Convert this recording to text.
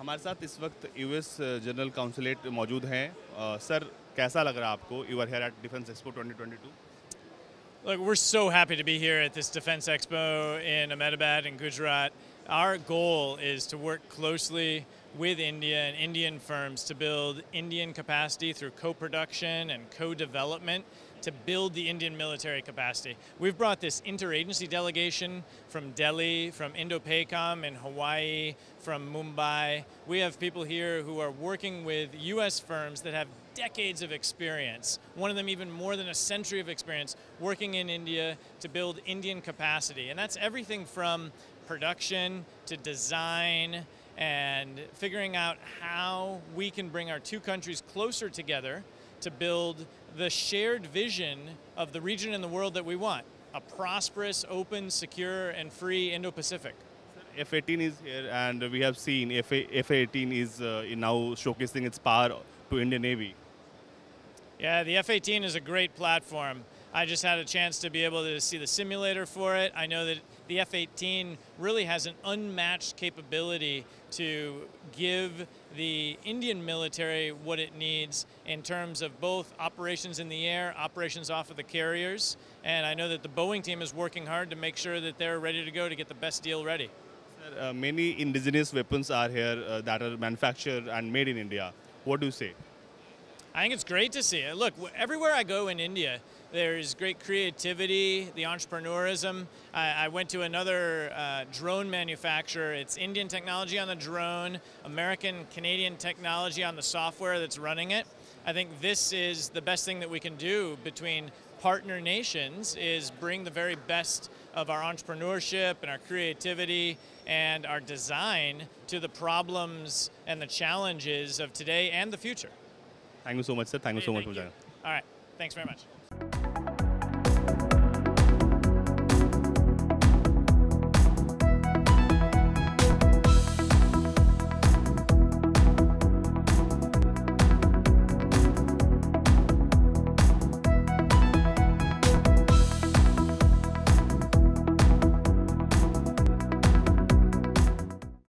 हमारे साथ इस वक्त यूएस जनरल काउंसलेट मौजूद हैं अ, सर कैसा लग रहा है आपको you are here eight defence expo 2022 Look, we're so happy to be here at this Defense Expo in Ahmedabad in Gujarat. Our goal is to work closely with India and Indian firms to build Indian capacity through co production and co development to build the Indian military capacity. We've brought this interagency delegation from Delhi, from Indo-PACOM in Hawaii, from Mumbai. We have people here who are working with US firms that have decades of experience, one of them even more than a century of experience, working in India to build Indian capacity. And that's everything from production to design and figuring out how we can bring our two countries closer together to build the shared vision of the region and the world that we want a prosperous, open, secure, and free Indo Pacific. F-18 is here and we have seen F- F-18 is uh, now showcasing its power to Indian Navy. Yeah, the F 18 is a great platform. I just had a chance to be able to see the simulator for it. I know that the F 18 really has an unmatched capability to give the Indian military what it needs in terms of both operations in the air, operations off of the carriers. And I know that the Boeing team is working hard to make sure that they're ready to go to get the best deal ready. Uh, many indigenous weapons are here uh, that are manufactured and made in India. What do you say? I think it's great to see it. Look, everywhere I go in India, there's great creativity, the entrepreneurism. I, I went to another uh, drone manufacturer. It's Indian technology on the drone, American Canadian technology on the software that's running it. I think this is the best thing that we can do between partner nations is bring the very best of our entrepreneurship and our creativity and our design to the problems and the challenges of today and the future. Thank you so much, sir. Thank you so much for Thank joining. All right. Thanks very much.